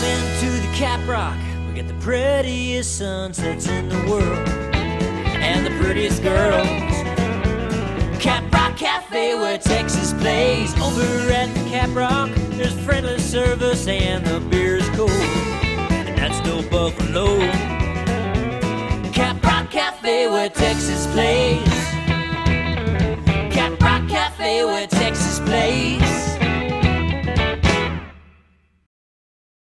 Coming to the Cap Rock, we get the prettiest sunsets in the world and the prettiest girls. Caprock Cafe, where Texas plays. Over at the Cap Rock, there's friendly service and the beer is cold. And that's no buffalo. Caprock Cafe, where Texas plays. Caprock Cafe, where Texas plays.